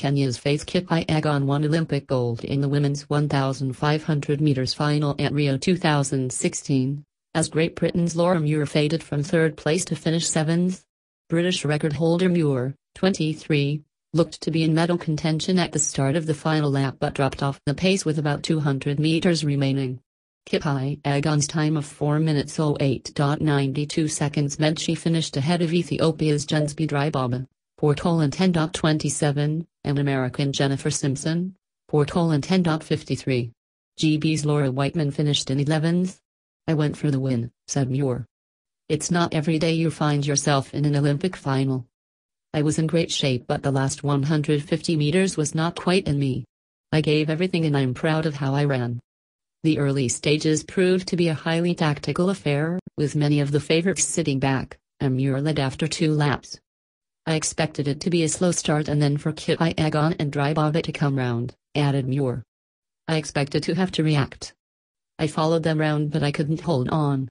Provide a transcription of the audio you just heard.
Kenya's Faith Kipyegon won Olympic gold in the women's 1,500 meters final at Rio 2016, as Great Britain's Laura Muir faded from third place to finish seventh. British record holder Muir, 23, looked to be in medal contention at the start of the final lap but dropped off the pace with about 200 meters remaining. Kipai Kipyegon's time of 4 minutes 08.92 seconds meant she finished ahead of Ethiopia's Genzebe Dibaba, Portolan 10.27, and American Jennifer Simpson, Portolan 10.53. GB's Laura Weightman finished in 11th. I went for the win, said Muir. It's not every day you find yourself in an Olympic final. I was in great shape but the last 150 meters was not quite in me. I gave everything and I'm proud of how I ran. The early stages proved to be a highly tactical affair, with many of the favorites sitting back, and Muir led after two laps. I expected it to be a slow start and then for Kipyegon and Dibaba to come round, added Muir. I expected to have to react. I followed them round but I couldn't hold on.